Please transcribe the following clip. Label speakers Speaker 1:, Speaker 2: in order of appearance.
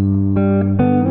Speaker 1: Música